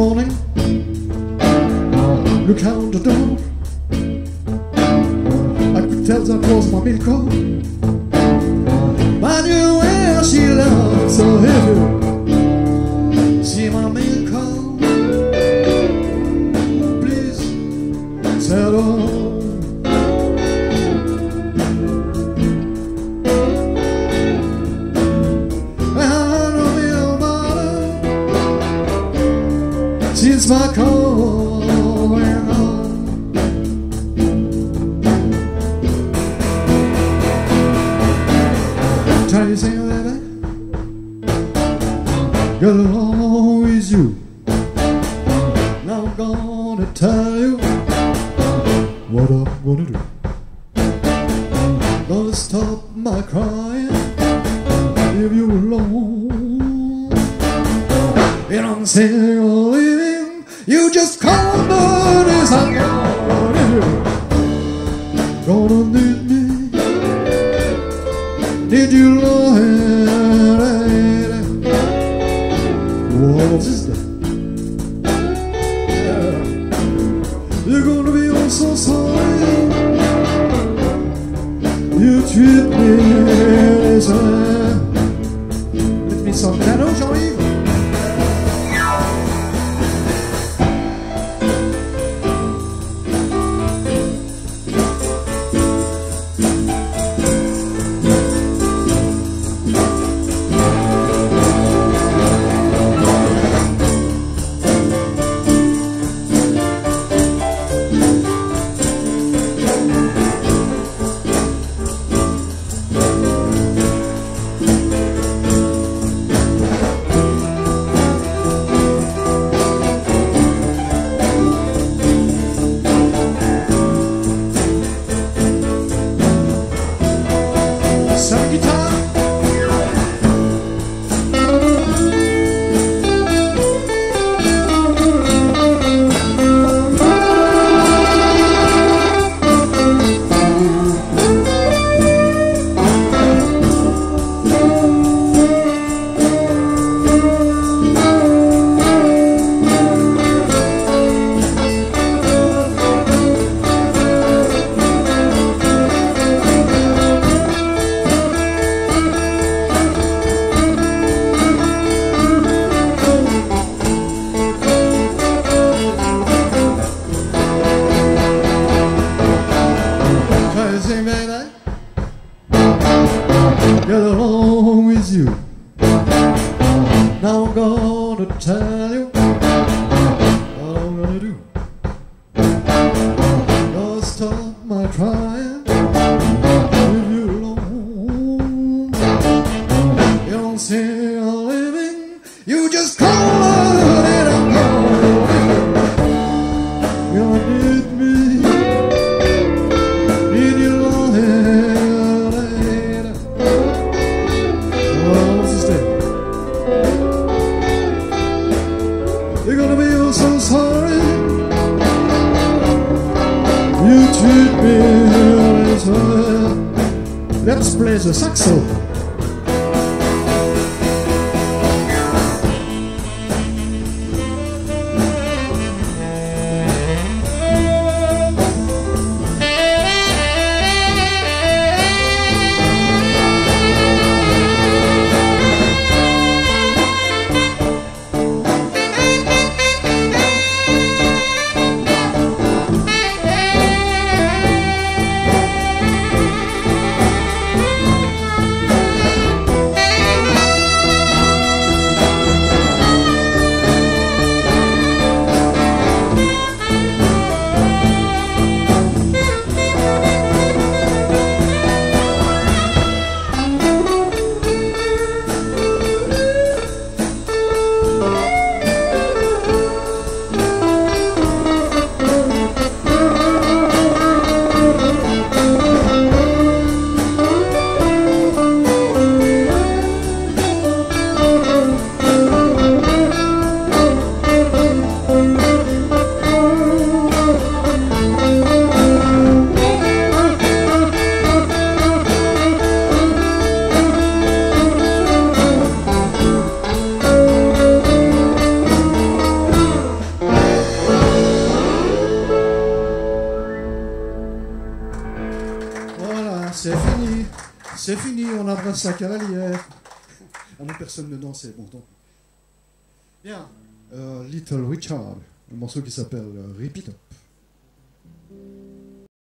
morning, look out the door. I could tell that was my milk. I knew where she loved so heavy. My calling home. Try to sing baby. Get along with you. Now I'm gonna tell you what I'm gonna do. Gonna stop my crying leave you alone. And I'm living. You just call the days I'm need Gonna need me. Need you, Lord. What is that? You're gonna be oh so sorry. You treat me I'm gonna tell you Let's play the saxo. C'est fini, on embrasse la cavalière. Ah non, personne ne dansait, bon donc. Bien. Euh, Little Richard, un morceau qui s'appelle euh, Repeat Up.